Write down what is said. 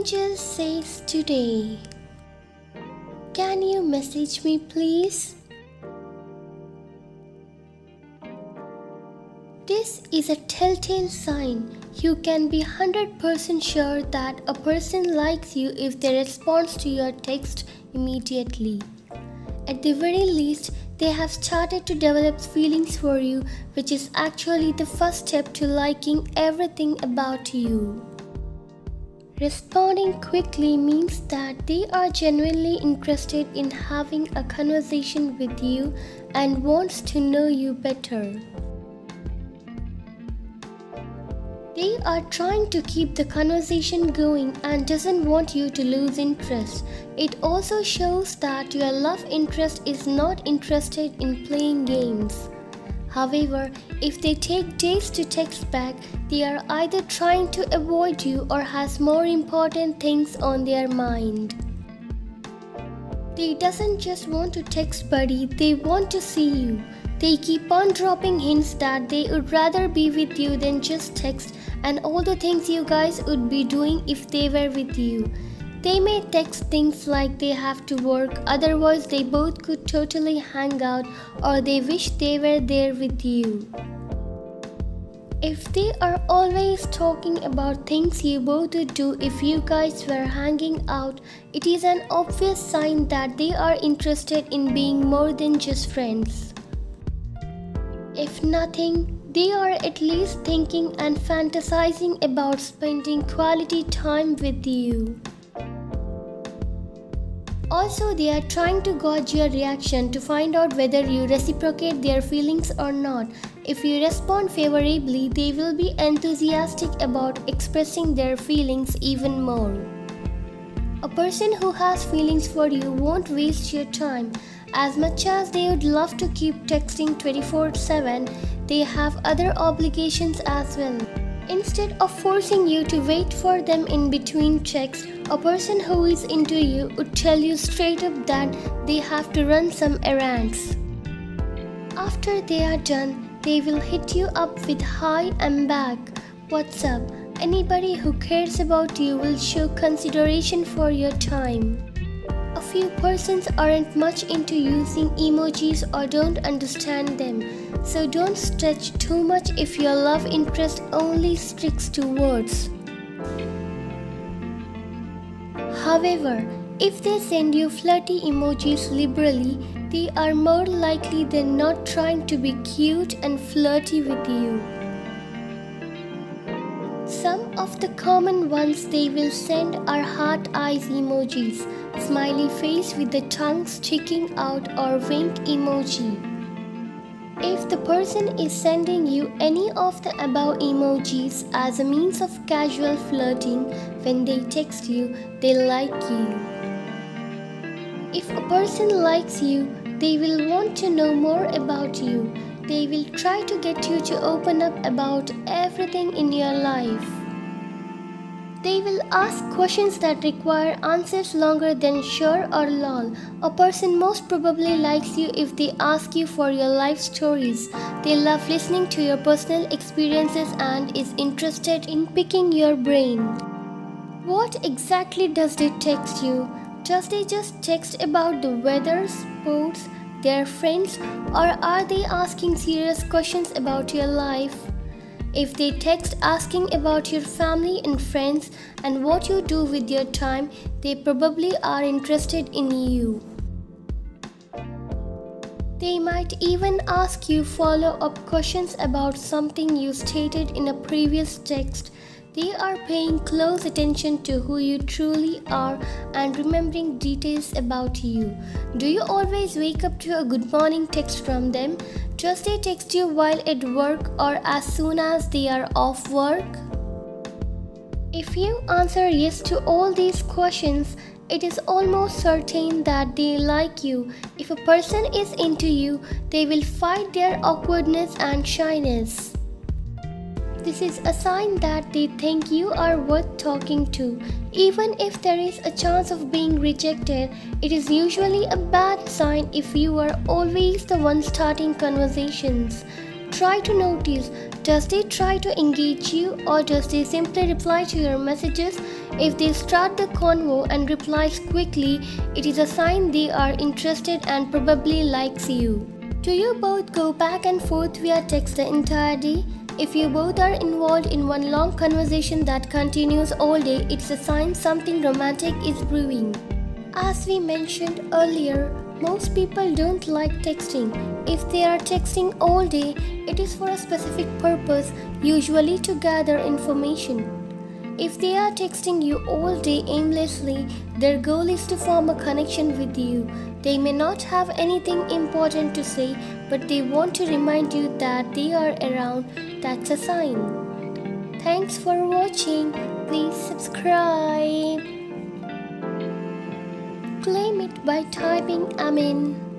Angel says today, Can you message me, please? This is a telltale sign. You can be 100% sure that a person likes you if they respond to your text immediately. At the very least, they have started to develop feelings for you, which is actually the first step to liking everything about you. Responding quickly means that they are genuinely interested in having a conversation with you and wants to know you better. They are trying to keep the conversation going and doesn't want you to lose interest. It also shows that your love interest is not interested in playing games. However, if they take days to text back, they are either trying to avoid you or has more important things on their mind. They doesn't just want to text buddy, they want to see you. They keep on dropping hints that they would rather be with you than just text and all the things you guys would be doing if they were with you. They may text things like they have to work, otherwise, they both could totally hang out, or they wish they were there with you. If they are always talking about things you both would do if you guys were hanging out, it is an obvious sign that they are interested in being more than just friends. If nothing, they are at least thinking and fantasizing about spending quality time with you. Also, they are trying to gauge your reaction to find out whether you reciprocate their feelings or not. If you respond favorably, they will be enthusiastic about expressing their feelings even more. A person who has feelings for you won't waste your time. As much as they would love to keep texting 24 7, they have other obligations as well. Instead of forcing you to wait for them in between checks, a person who is into you would tell you straight up that they have to run some errands. After they are done, they will hit you up with hi I'm back. What's up? Anybody who cares about you will show consideration for your time. A few persons aren't much into using emojis or don't understand them, so don't stretch too much if your love interest only sticks to words. However, if they send you flirty emojis liberally, they are more likely than not trying to be cute and flirty with you. Some of the common ones they will send are heart eyes emojis, smiley face with the tongue sticking out, or wink emoji. If the person is sending you any of the above emojis as a means of casual flirting when they text you, they like you. If a person likes you, they will want to know more about you. They will try to get you to open up about everything in your life. They will ask questions that require answers longer than sure or lol. A person most probably likes you if they ask you for your life stories. They love listening to your personal experiences and is interested in picking your brain. What exactly does they text you? Does they just text about the weather, sports, their friends, or are they asking serious questions about your life? If they text asking about your family and friends and what you do with your time, they probably are interested in you. They might even ask you follow up questions about something you stated in a previous text they are paying close attention to who you truly are and remembering details about you. Do you always wake up to a good morning text from them? Just they text you while at work or as soon as they are off work? If you answer yes to all these questions, it is almost certain that they like you. If a person is into you, they will fight their awkwardness and shyness. This is a sign that they think you are worth talking to. Even if there is a chance of being rejected, it is usually a bad sign if you are always the one starting conversations. Try to notice does they try to engage you or does they simply reply to your messages? If they start the convo and replies quickly, it is a sign they are interested and probably likes you. Do you both go back and forth via text the entire day? If you both are involved in one long conversation that continues all day, it's a sign something romantic is brewing. As we mentioned earlier, most people don't like texting. If they are texting all day, it is for a specific purpose, usually to gather information. If they are texting you all day aimlessly, their goal is to form a connection with you. They may not have anything important to say, but they want to remind you that they are around. That's a sign. Thanks for watching. Please subscribe. Claim it by typing Amin.